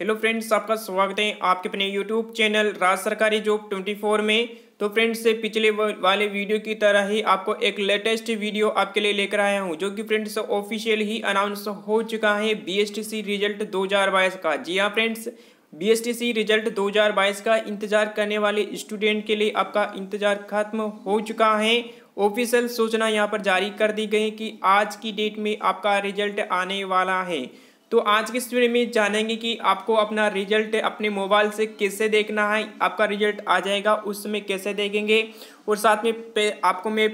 Hello friends आपका स्वागत है आपके अपने यूट्यूब चैनल राज सरकारी जॉब 24 में। तो फ्रेंड्स से पिछले वाले वीडियो की तरह ही आपको एक लेटेस्ट वीडियो आपके लिए लेकर आया हूँ, जो कि फ्रेंड्स ऑफिशियल ही अनाउंस हो चुका है बीएसटीसी रिज़ल्ट 2022 का। जी हाँ फ्रेंड्स बीएसटीसी रिज़ल्ट 2022 का इंतज़ार करने वाले स्टूडेंट के लिए आपका इंतज़ार खत्म हो चुका है। ऑफिशियल सूचना यहाँ पर जारी कर दी गई कि आज की डेट में आपका रिज़ल्ट आने वाला है। तो आज की इस वीडियो में जानेंगे कि आपको अपना रिज़ल्ट अपने मोबाइल से कैसे देखना है, आपका रिज़ल्ट आ जाएगा उस समय कैसे देखेंगे और साथ में आपको मैं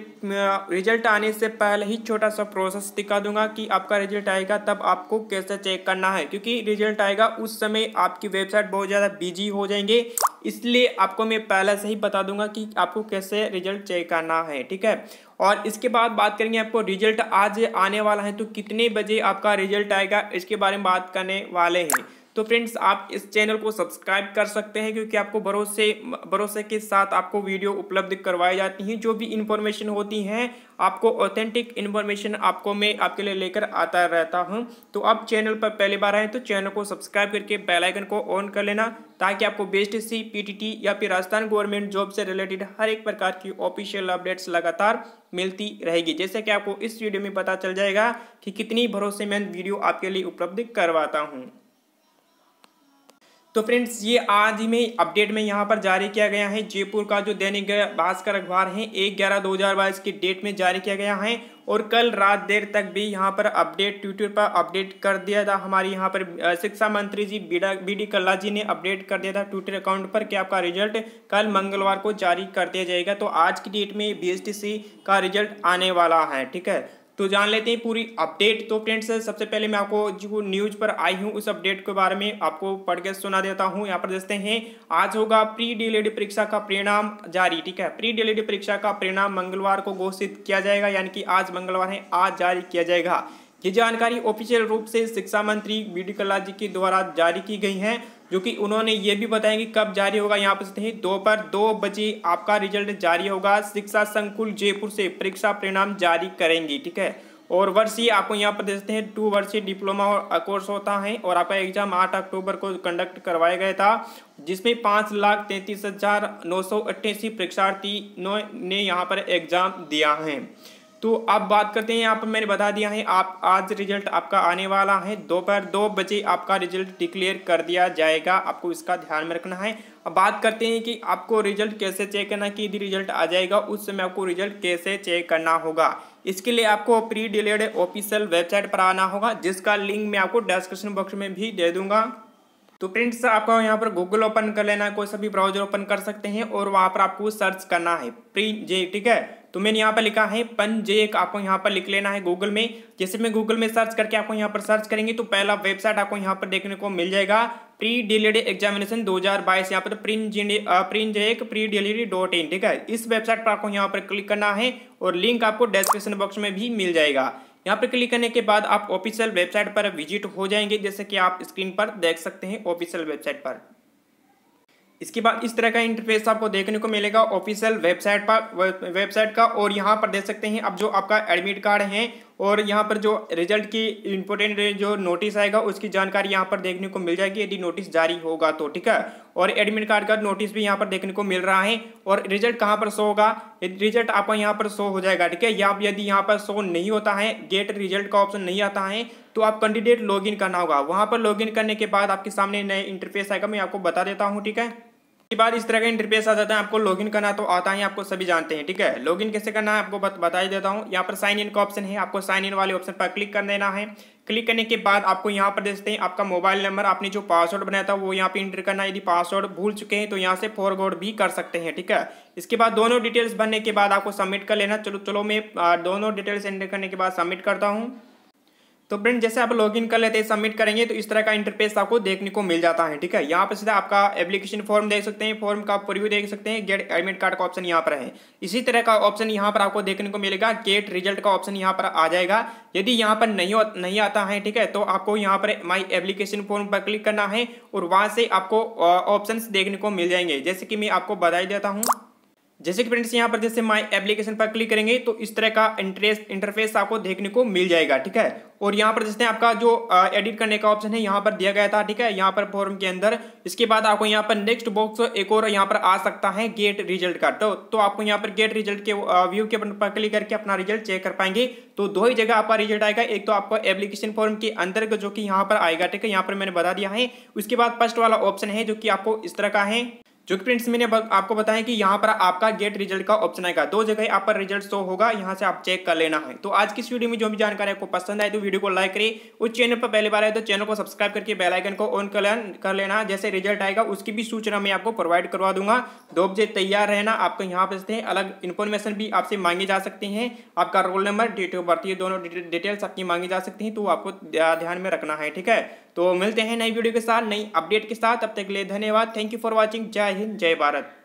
रिज़ल्ट आने से पहले ही छोटा सा प्रोसेस दिखा दूँगा कि आपका रिज़ल्ट आएगा, तब आपको कैसे चेक करना है, क्योंकि रिज़ल्ट आएगा उस समय आपकी वेबसाइट बहुत ज़्यादा बिज़ी हो जाएँगे। इसलिए आपको मैं पहले से ही बता दूँगा कि आपको कैसे रिज़ल्ट चेक करना है, ठीक है? और इसके बाद बात करेंगे आपको रिज़ल्ट आज आने वाला है तो कितने बजे आपका रिज़ल्ट आएगा, इसके बारे में बात करने वाले हैं। तो फ्रेंड्स, आप इस चैनल को सब्सक्राइब कर सकते हैं क्योंकि आपको भरोसे भरोसे के साथ आपको वीडियो उपलब्ध करवाई जाती हैं। जो भी इन्फॉर्मेशन होती हैं, आपको ऑथेंटिक इन्फॉर्मेशन आपको मैं आपके लिए लेकर आता रहता हूँ। तो आप चैनल पर पहली बार आए तो चैनल को सब्सक्राइब करके बेल आइकन को ऑन कर लेना ताकि आपको बेस्ट सी पीटीटी या फिर राजस्थान गवर्नमेंट जॉब से रिलेटेड हर एक प्रकार की ऑफिशियल अपडेट्स लगातार मिलती रहेगी। जैसे कि आपको इस वीडियो में पता चल जाएगा कि कितनी भरोसेमंद वीडियो आपके लिए उपलब्ध करवाता हूँ। तो फ्रेंड्स, ये आज ही में अपडेट में यहाँ पर जारी किया गया है। जयपुर का जो दैनिक भास्कर अखबार है, एक ग्यारह दो हज़ार बाईस की डेट में जारी किया गया है और कल रात देर तक भी यहाँ पर अपडेट, ट्विटर पर अपडेट कर दिया था। हमारे यहाँ पर शिक्षा मंत्री जी बीडा बी डी कल्ला जी ने अपडेट कर दिया था ट्विटर अकाउंट पर कि आपका रिज़ल्ट कल मंगलवार को जारी कर दिया जाएगा। तो आज की डेट में बीएसटीसी का रिज़ल्ट आने वाला है, ठीक है? तो जान लेते हैं पूरी अपडेट तो फ्रेंड्स सबसे पहले मैं आपको जो न्यूज़ पर आई हूँ, उस अपडेट के बारे में आपको पढ़ के सुना देता हूँ। यहाँ पर देखते हैं, आज होगा प्री डीएलएड परीक्षा का परिणाम जारी, ठीक है? प्री डीएलएड परीक्षा का परिणाम मंगलवार को घोषित किया जाएगा, यानी कि आज मंगलवार है, आज जारी किया जाएगा। ये जानकारी ऑफिशियल रूप से शिक्षा मंत्री बी डी कल्ला जी के द्वारा जारी की गई है, जो कि उन्होंने ये भी बताया कि कब जारी होगा यहाँ पर दोपहर दो दो बजे आपका रिज़ल्ट जारी होगा। शिक्षा संकुल जयपुर से परीक्षा परिणाम जारी करेंगी, ठीक है? और वर्षीय आपको यहाँ पर देखते हैं टू वर्षीय डिप्लोमा और कोर्स होता है और आपका एग्ज़ाम आठ अक्टूबर को कंडक्ट करवाया गया था, जिसमें पाँच लाख तैंतीस हज़ार नौ सौ अट्ठासी परीक्षार्थी ने यहाँ पर एग्ज़ाम दिया है। तो अब बात करते हैं यहाँ पर मैंने बता दिया है आप आज रिज़ल्ट आपका आने वाला है। दोपहर दो, बजे आपका रिज़ल्ट डिक्लेयर कर दिया जाएगा आपको इसका ध्यान में रखना है। अब बात करते हैं कि आपको रिज़ल्ट कैसे चेक करना है कि यदि रिज़ल्ट आ जाएगा उस समय आपको रिज़ल्ट कैसे चेक करना होगा। इसके लिए आपको प्री डिलेड ऑफिशियल वेबसाइट पर आना होगा जिसका लिंक मैं आपको डिस्क्रिप्शन बॉक्स में भी दे दूँगा। तो फ्रेंड्स आपको यहाँ पर गूगल ओपन कर लेना है कोई सभी ब्राउज़र ओपन कर सकते हैं और वहाँ पर आपको सर्च करना है। प्री जे ठीक है? तो मैंने यहाँ पर लिखा है, पन जे आपको यहाँ पर लिख लेना है गूगल में। जैसे मैं गूगल में सर्च करके आपको यहाँ पर सर्च करेंगे तो पहला वेबसाइट आपको यहाँ पर देखने को मिल जाएगा। प्री डिलेड एग्जामिनेशन 2022 यहाँ पर प्रिंट प्रिंट जेक प्री डिलीवरी डॉट इन ठीक है? इस वेबसाइट पर आपको यहाँ पर क्लिक करना है और लिंक आपको डिस्क्रिप्शन बॉक्स में भी मिल जाएगा। यहाँ पर क्लिक करने के बाद आप ऑफिशियल वेबसाइट पर विज़िट हो जाएँगे, जैसे कि आप स्क्रीन पर देख सकते हैं ऑफिशियल वेबसाइट पर। इसके बाद इस तरह का इंटरफेस आपको देखने को मिलेगा ऑफिशियल वेबसाइट पर वेबसाइट का, और यहाँ पर देख सकते हैं, अब जो आपका एडमिट कार्ड है, और यहाँ पर जो रिज़ल्ट की इंपॉर्टेंट जो नोटिस आएगा, उसकी जानकारी यहाँ पर देखने को मिल जाएगी, यदि नोटिस जारी होगा तो ठीक है? और एडमिट कार्ड का नोटिस भी यहाँ पर देखने को मिल रहा है, और रिज़ल्ट कहाँ पर शो होगा? रिज़ल्ट आपका यहाँ पर शो हो जाएगा, ठीक है? या यदि यहाँ पर शो नहीं होता है गेट रिज़ल्ट का ऑप्शन नहीं आता है तो आप कैंडिडेट लॉगिन करना होगा। वहाँ पर लॉगिन करने के बाद आपके सामने नए इंटरफेस आएगा, मैं आपको बता देता हूँ, ठीक है? के बाद इस तरह का इंटरफेस आ जाता है, आपको लॉगिन करना तो आता है आपको सभी जानते हैं, ठीक है? लॉगिन कैसे करना है, आपको बता ही देता हूँ। यहाँ पर साइन इन का ऑप्शन है, आपको साइन इन वाले ऑप्शन पर क्लिक कर देना है। क्लिक करने के बाद आपको यहाँ पर देखते हैं, आपका मोबाइल नंबर आपने जो पासवर्ड बनाया था, वो यहाँ पे इंटर करना यदि पासवर्ड भूल चुके हैं तो यहाँ से फॉरवर्ड भी कर सकते हैं, ठीक है? इसके बाद दोनों डिटेल्स भरने के बाद आपको सबमिट कर लेना। चलो चलो मैं दोनों डिटेल्स एंटर करने के बाद सबमिट करता हूँ। तो फ्रेंड जैसे आप लॉगिन कर लेते हैं सबमिट करेंगे तो इस तरह का इंटरफेस आपको देखने को मिल जाता है, ठीक है? यहाँ पर सीधा आपका एप्लीकेशन फॉर्म देख सकते हैं फॉर्म का प्रिव्यू देख सकते हैं गेट एडमिट कार्ड का ऑप्शन यहाँ पर है। इसी तरह का ऑप्शन यहाँ पर आपको देखने को मिलेगा गेट रिज़ल्ट का ऑप्शन यहाँ पर आ जाएगा। यदि यहाँ पर नहीं नहीं आता है, ठीक है तो आपको यहाँ पर माई एप्लीकेशन फॉर्म पर क्लिक करना है और वहाँ से आपको ऑप्शन देखने को मिल जाएँगे। जैसे कि मैं आपको बधाई देता हूँ जैसे कि फ्रेंड्स यहाँ पर जैसे माई एप्लीकेशन पर क्लिक करेंगे तो इस तरह का इंटरेस इंटरफेस आपको देखने को मिल जाएगा ठीक है? और यहाँ पर जैसे आपका जो एडिट करने का ऑप्शन है यहाँ पर दिया गया था ठीक है? यहाँ पर फॉर्म के अंदर। इसके बाद आपको यहाँ पर नेक्स्ट बॉक्स एक और यहाँ पर आ सकता है गेट रिज़ल्ट का। तो, तो आपको यहाँ पर गेट रिज़ल्ट के व्यू के पर क्लिक करके अपना रिज़ल्ट चेक कर पाएँगे। तो दो ही जगह आपका रिज़ल्ट आएगा एक तो आपको एप्लीकेशन फॉर्म के अंदर जो कि यहाँ पर आएगा ठीक है? यहाँ पर मैंने बता दिया है। उसके बाद फ़र्स्ट वाला ऑप्शन है जो कि आपको इस तरह का है जो कि फ्रेंड्स मैंने आपको बताया कि यहाँ पर आपका गेट रिज़ल्ट का ऑप्शन आएगा। दो जगह आप पर रिज़ल्ट शो होगा, यहाँ से आप चेक कर लेना है। तो आज की इस वीडियो में जो भी जानकारी आपको पसंद आए तो वीडियो को लाइक करिए उस चैनल पर पहले बार आए तो चैनल को सब्सक्राइब करके बेल आइकन को ऑन कर लेना जैसे रिज़ल्ट आएगा, उसकी भी सूचना मैं आपको प्रोवाइड करवा दूँगा। दो बजे तैयार रहना, आपको यहाँ पे अलग इन्फॉर्मेशन भी आपसे मांगी जा सकते हैं। आपका roll number date of birth ये दोनों डिटेल्स आपकी मांगी जा सकती हैं तो आपको ध्यान में रखना है, ठीक है? तो मिलते हैं नई वीडियो के साथ, नई अपडेट के साथ। अब तक के लिए धन्यवाद। थैंक यू फॉर वॉचिंग जय हिंद, जय भारत।